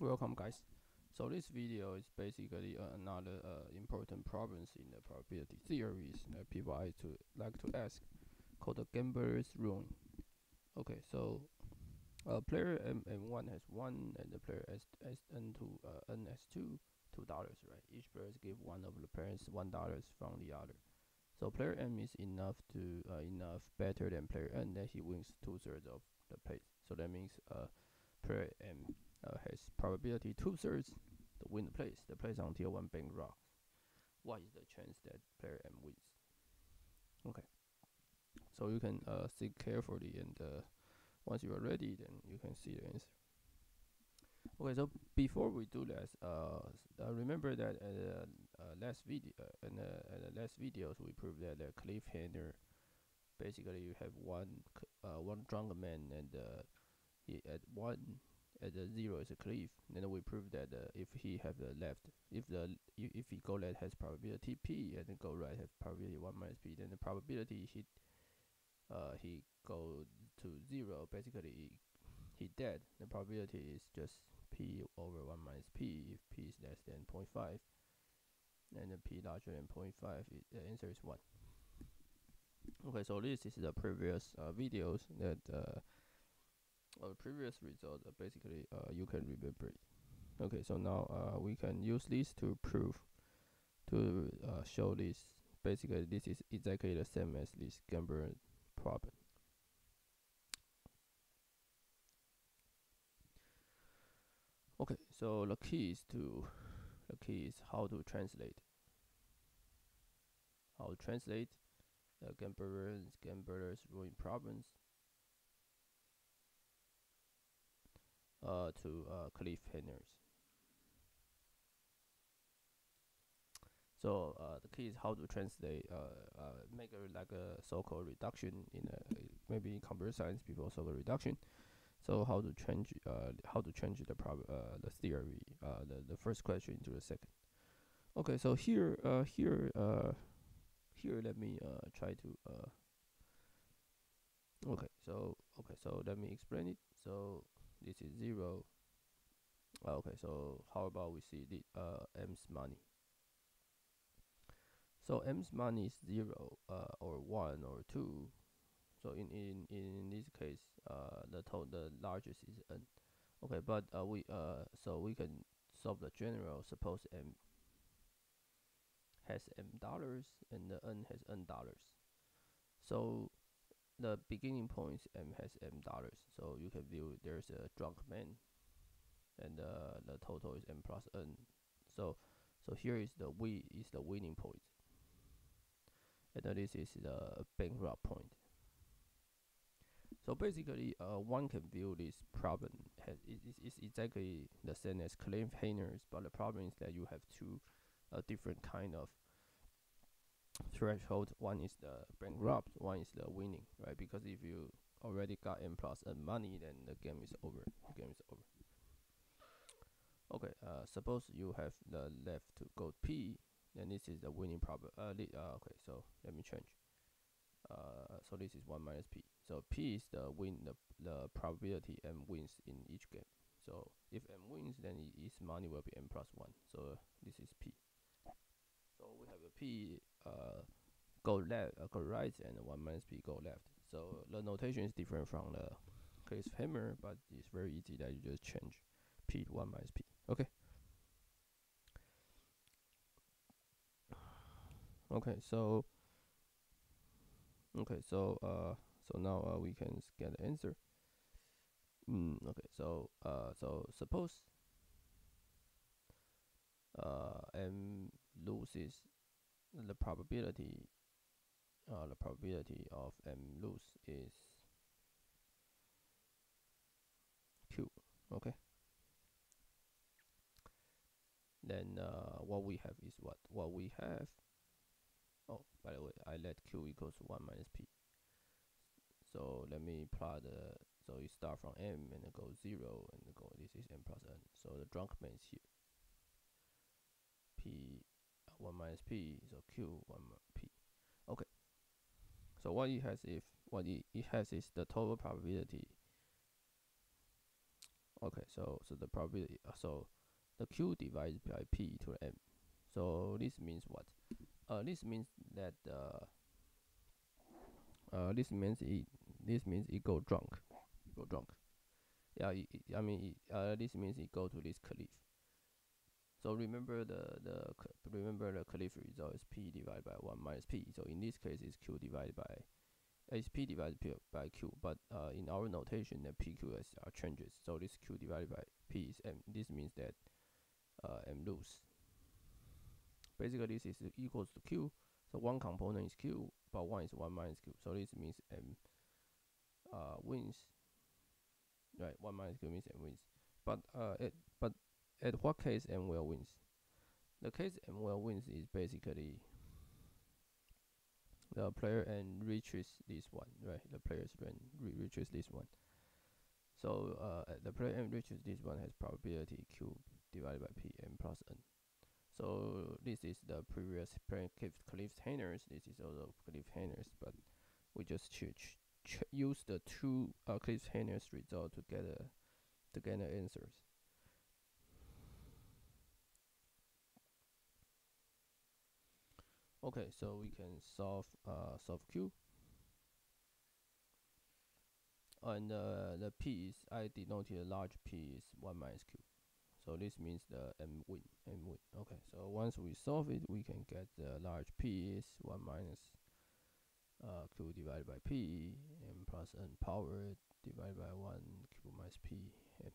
Welcome guys. So this video is basically uh, another uh, important problems in the probability theories that people like to like to ask, called the gambler's ruin. Okay, so uh, player M M1 has one, and the player S S N2 uh, N S two two dollars, right? Each player give one of the players one dollars from the other. So player M is enough to uh, enough better than player N that he wins two thirds of the place. So that means uh, player M uh, has probability two thirds to win the place. The place until one bank rocks. What is the chance that player M wins? Okay. So you can uh, think carefully, and uh, once you are ready, then you can see the answer. Okay, so before we do that, uh, uh remember that at uh, last video, uh, in the last videos, we proved that the cliffhanger, basically you have one uh, one drunk man and uh, he at one at the zero is a cliff. Then we prove that uh, if he have the left, if the if he go left has probability p, and then go right has probability one minus p, then the probability he uh he go to zero. Basically, he, he dead. The probability is just p over one minus p. If p is less than 0.5, and the p larger than 0.5, it, the answer is one. Okay, so this is the previous uh, videos that. Uh, uh, previous result uh, basically uh, you can remember it. Okay so now uh, we can use this to prove to uh, show this. Basically this is exactly the same as this gambler problem. Okay so the key is to the key is how to translate. How to translate the gambler's gambler's ruin problems uh, to uh, cliffhangers. So uh, the key is how to translate, uh, uh, make a like a so-called reduction in a, maybe in computer science people so-called reduction. So how to change uh, how to change the prob uh, the theory uh, the the first question into the second. Okay, so here uh, here uh, here let me uh, try to uh, okay so okay so let me explain it. So this is zero. Uh, okay so how about we see the uh, m's money? So m's money is zero uh, or one or two. So in in in this case uh, the total the largest is n. Okay but uh, we uh so we can solve the general. Suppose m has m dollars and the n has n dollars. So the beginning point m has m dollars so you can view there's a drunk man and uh, the total is m plus n. So so here is the we is the winning point. And this is the bankrupt point. So basically uh, one can view this problem has is, is exactly the same as cliffhangers but the problem is that you have two uh, different kind of threshold one is the bankrupt one is the winning right? Because if you already got m plus n money then the game is over. The game is over. Okay uh, suppose you have the left to go p then this is the winning problem uh, uh, okay so let me change. Uh, so this is 1 minus p. So p is the win the, the probability m wins in each game. So if m wins then his money will be m plus 1 so this is p. So we have a p uh, go left, uh, go right, and one minus p go left. So the notation is different from the cliffhanger, but it's very easy that you just change p to one minus p. Okay. Okay, so okay, so uh, so now uh, we can get the answer. Mm, okay, so uh, so suppose uh, m loses the probability uh, the probability of m lose is q okay? Then uh, what we have is what? What we have oh by the way I let q equals 1 minus p. So let me plot the so you start from m and go 0 and go this is m plus n. So the drunk man is here. P 1 minus p so q 1 p okay so what it has if what it, it has is the total probability Okay, so so the probability uh, so the q divided by p to the m. So this means what? Uh, this means that uh, uh this means it this means it go drunk, go drunk. Yeah, it, it, I mean it, uh this means it go to this cliff. So remember the the remember the cliff result is p divided by one minus p. So in this case, it's q divided by it's p divided by q. But uh, in our notation, the pqs are changes. So this q divided by p is m. This means that uh, m lose. Basically, this is equals to q. So one component is q, but one is one minus q. So this means m uh, wins. Right, one minus q means m wins. But uh, it but at what case M will wins? The case M will wins is basically the player n reaches this one, right? The player's n re reaches this one. So uh, the player n reaches this one has probability q divided by p n plus n. So this is the previous cliffhangers. This is also cliffhangers, but we just ch ch use the two uh, cliffhangers result to get a to get the answers. Okay, so we can solve uh, solve Q. And uh, the P is, I denoted large P is 1 minus Q. So this means the M win, M win. Okay, so once we solve it, we can get the large P is 1 minus uh, Q divided by P, M plus N power divided by 1 Q minus P, M.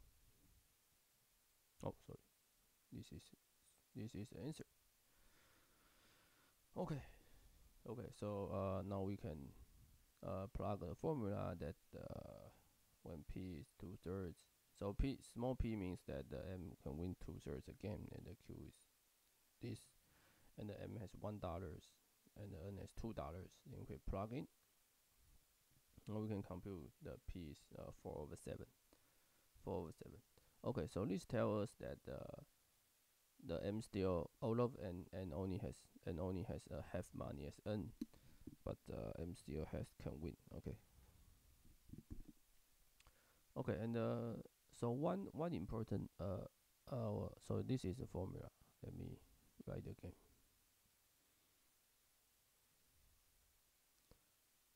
Oh, sorry. This is, this is the answer. Okay. Okay, so uh, now we can uh, plug the formula that uh, when p is two thirds. So p small p means that the m can win two thirds again, and the q is this, and the m has one dollars, and the n has two dollars. Then we plug in. Now we can compute the p is uh, four over seven. Four over seven. Okay, so this tells us that uh, the M still all of n n only has n only has a half money as n, but uh, M still has can win. Okay. Okay, and uh, so one one important uh uh so this is the formula. Let me write again.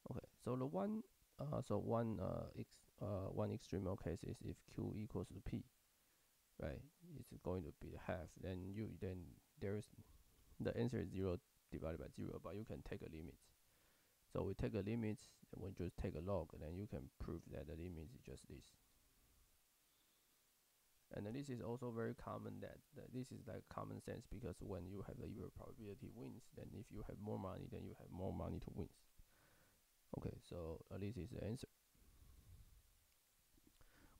Okay, so the one uh so one uh ex uh one extreme case is if Q equals to P right it's going to be half then you then there's the answer is 0 divided by 0 but you can take a limit. So we take a limit and we just take a log and then you can prove that the limit is just this. And this is also very common that, that this is like common sense because when you have the your probability wins then if you have more money then you have more money to win okay so uh, this is the answer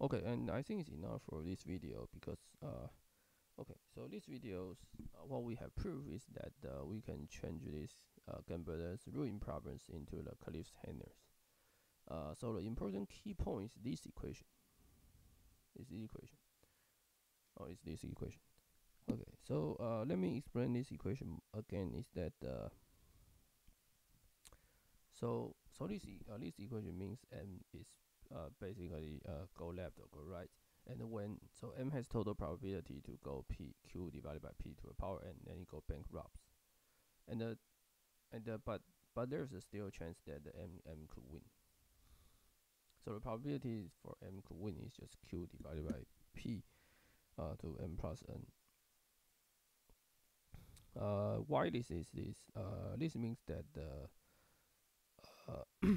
okay and I think it's enough for this video because uh okay so this videos uh, what we have proved is that uh, we can change this uh, gambler's ruin problems into the cliffhangers uh, so the important key point is this equation. Is the equation. Oh is this equation. Okay so uh, let me explain this equation again is that uh, so so this e uh, this equation means m is uh, basically uh, go left or go right. And when so m has total probability to go p q divided by p to the power n, then it go bankrupt. And the and the but but there's a still chance that the m m could win. So the probability for m could win is just q divided by p uh, to m plus n. Uh, why this is this? Uh, this means that the uh,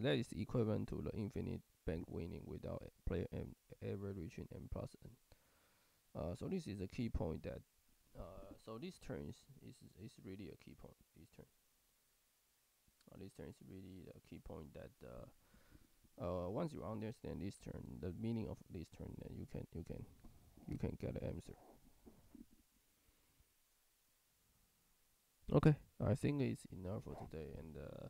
that is equivalent to the infinite bank winning without player m ever reaching m plus n. Uh, so this is a key point that uh, so this turn is, is is really a key point. This turn, uh, this turn is really a key point that uh, uh, once you understand this turn, the meaning of this turn, then you can you can you can get an answer. Okay, I think it's enough for today, and uh,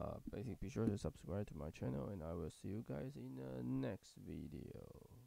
uh, be sure to subscribe to my channel and I will see you guys in the next video